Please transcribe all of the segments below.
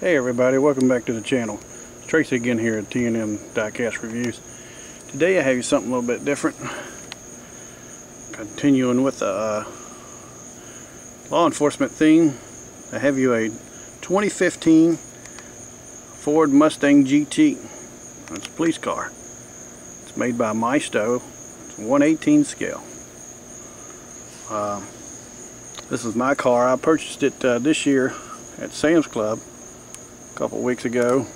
Hey everybody, welcome back to the channel. It's Tracy again here at T&M Diecast Reviews. Today I have you something a little bit different. Continuing with the uh, law enforcement theme, I have you a 2015 Ford Mustang GT. It's a police car. It's made by Maisto. It's 118 scale. Uh, this is my car. I purchased it uh, this year at Sam's Club couple weeks ago.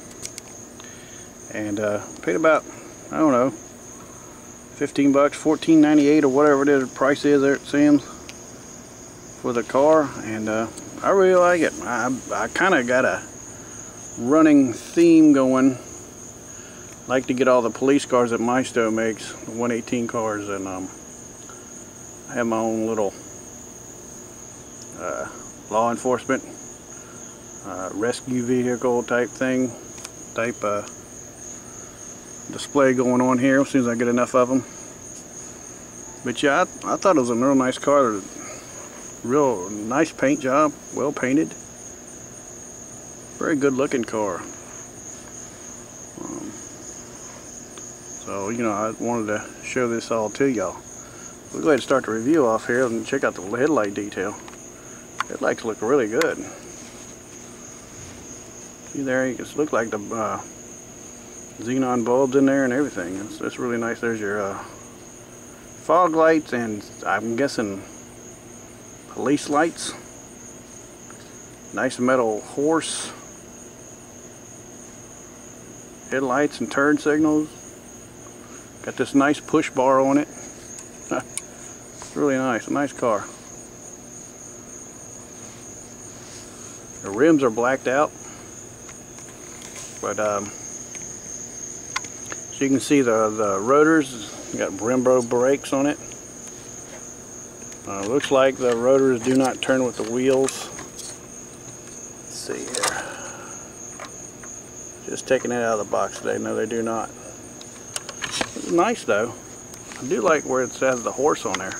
And uh, paid about I don't know 15 bucks 14.98 or whatever it is the price is there at Sam's for the car. And uh, I really like it. I, I kind of got a running theme going. Like to get all the police cars that Maisto makes the 118 cars. And um, I have my own little uh, law enforcement uh, rescue vehicle type thing, type uh, display going on here as soon as I get enough of them. But yeah, I, I thought it was a real nice car. Real nice paint job, well painted. Very good looking car. Um, so, you know, I wanted to show this all to y'all. We'll go ahead and start the review off here and check out the headlight detail. Headlights look really good. See there, can look like the uh, xenon bulbs in there and everything. It's, it's really nice. There's your uh, fog lights and I'm guessing police lights. Nice metal horse. Headlights and turn signals. Got this nice push bar on it. it's really nice, a nice car. The rims are blacked out. But um, so you can see the, the rotors, got Brembo brakes on it. Uh, looks like the rotors do not turn with the wheels. Let's see here. Just taking it out of the box today. No, they do not. It's nice though. I do like where it says the horse on there.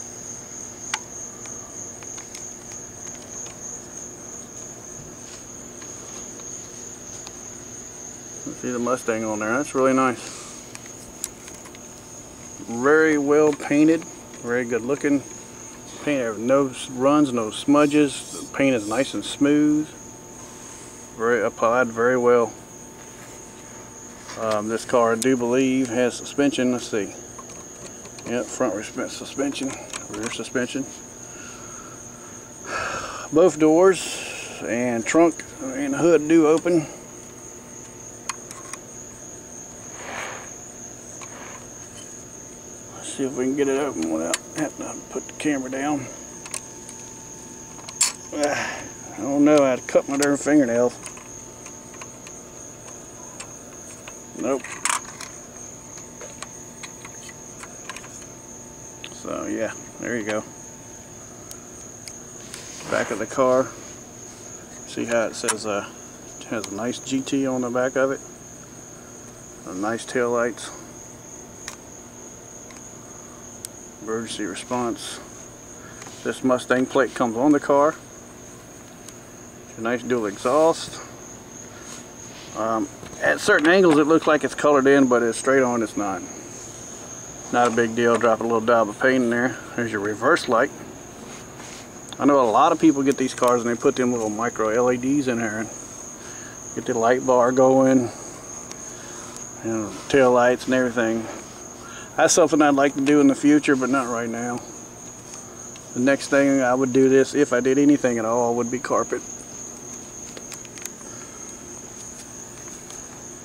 See the Mustang on there. That's really nice. Very well painted. Very good looking. Paint no runs, no smudges. The paint is nice and smooth. Very applied very well. Um, this car I do believe has suspension. Let's see. Yep, front suspension, rear suspension. Both doors and trunk and hood do open. See if we can get it open without having to put the camera down. I don't know, had to cut my darn fingernails. Nope. So yeah, there you go. Back of the car. See how it says uh, it has a nice GT on the back of it. Nice tail lights. Emergency response. This Mustang plate comes on the car. a nice dual exhaust. Um, at certain angles it looks like it's colored in, but it's straight on, it's not. Not a big deal, drop a little dab of paint in there. There's your reverse light. I know a lot of people get these cars and they put them little micro LEDs in there and get the light bar going, know, tail lights and everything. That's something I'd like to do in the future, but not right now. The next thing I would do this, if I did anything at all, would be carpet.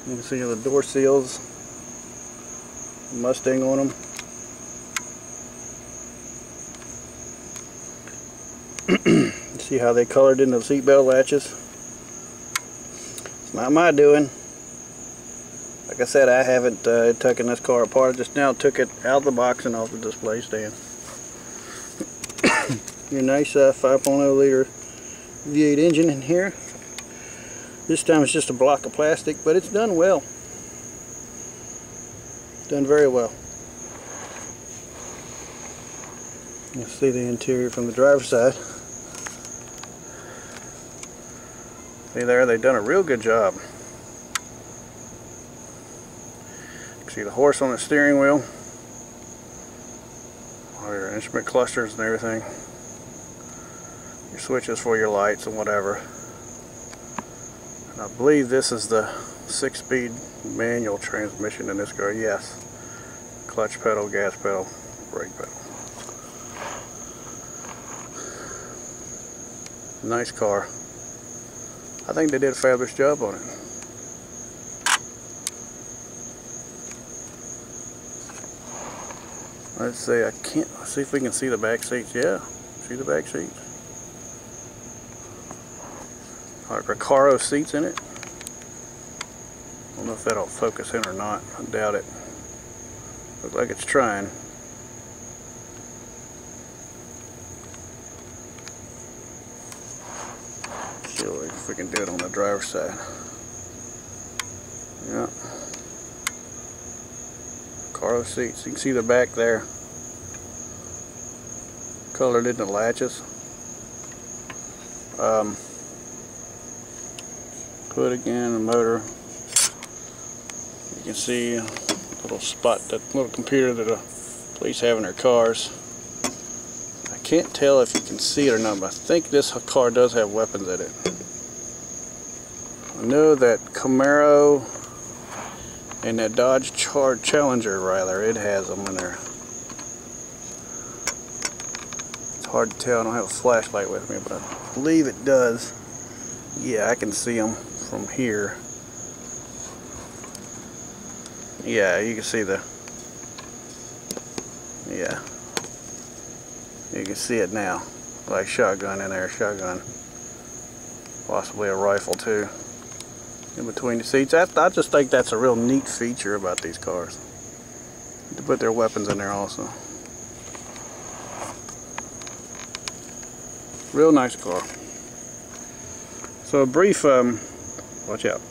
You can see the door seals, Mustang on them. see how they colored in the seatbelt latches. It's not my doing. Like I said, I haven't uh, taken this car apart. I just now took it out of the box and off the display stand. Your nice uh, 5.0 liter V8 engine in here. This time it's just a block of plastic, but it's done well. Done very well. You see the interior from the driver's side. See there, they've done a real good job. See the horse on the steering wheel. All your instrument clusters and everything. Your switches for your lights and whatever. And I believe this is the six-speed manual transmission in this car. Yes. Clutch pedal, gas pedal, brake pedal. Nice car. I think they did a fabulous job on it. Let's see, I can't, see if we can see the back seats. Yeah, see the back seats. Like Recaro seats in it. I don't know if that'll focus in or not. I doubt it. Looks like it's trying. See if we can do it on the driver's side. Yeah. Seats. You can see the back there. Colored in the latches. Um, put again the motor. You can see a little spot, that little computer that the police have in their cars. I can't tell if you can see it or not, but I think this car does have weapons in it. I know that Camaro and that Dodge Char Challenger, rather, it has them in there. It's hard to tell. I don't have a flashlight with me, but I believe it does. Yeah, I can see them from here. Yeah, you can see the. Yeah. You can see it now. Like shotgun in there, shotgun. Possibly a rifle too in between the seats. I, I just think that's a real neat feature about these cars. To put their weapons in there also. Real nice car. So a brief, um, watch out.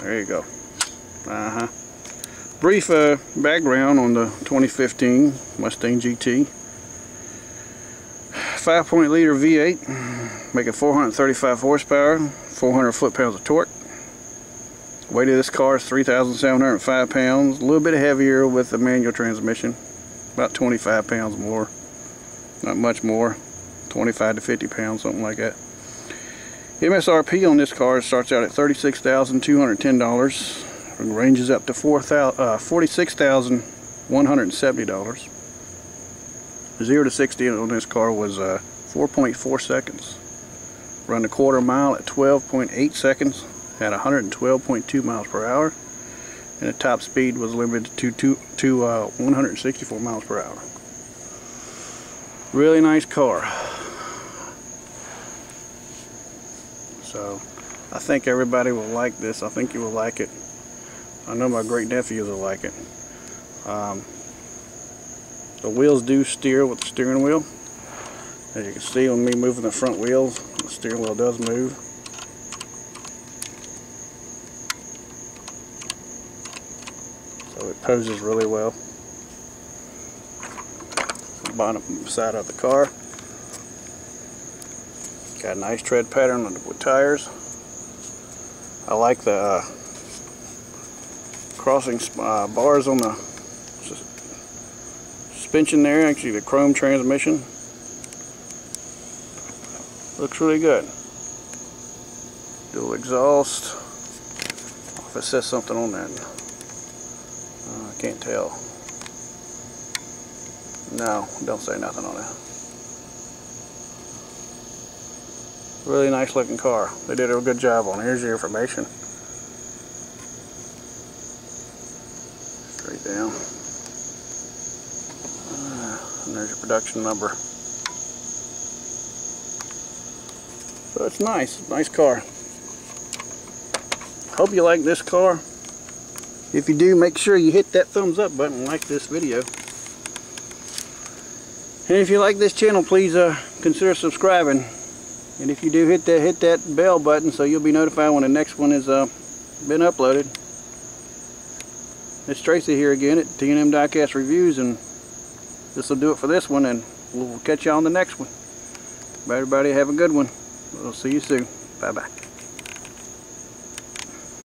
There you go. Uh-huh. Brief uh, background on the 2015 Mustang GT. 5.0 liter V8, making 435 horsepower, 400 foot-pounds of torque. Weight of this car is 3,705 pounds, a little bit heavier with the manual transmission, about 25 pounds more, not much more, 25 to 50 pounds, something like that. MSRP on this car starts out at $36,210 and ranges up to uh, $46,170. 0 to 60 on this car was uh, 4.4 seconds. Run a quarter mile at 12.8 seconds at 112.2 miles per hour. And the top speed was limited to, to, to uh, 164 miles per hour. Really nice car. So I think everybody will like this. I think you will like it. I know my great nephews will like it. Um, the wheels do steer with the steering wheel. As you can see on me moving the front wheels, the steering wheel does move. So it poses really well. Bottom side of the car. Got a nice tread pattern on the tires. I like the uh, crossing uh, bars on the suspension there, actually the chrome transmission. Looks really good. Dual exhaust. If it says something on that. Uh, I can't tell. No, don't say nothing on it. Really nice looking car. They did a good job on it. Here's your information. Straight down. And there's your production number. So it's nice, nice car. Hope you like this car. If you do, make sure you hit that thumbs up button and like this video. And if you like this channel, please uh, consider subscribing. And if you do, hit that hit that bell button so you'll be notified when the next one has uh, been uploaded. It's Tracy here again at T&M Diecast Reviews, and this will do it for this one and we'll catch you on the next one. Everybody have a good one. We'll see you soon. Bye-bye.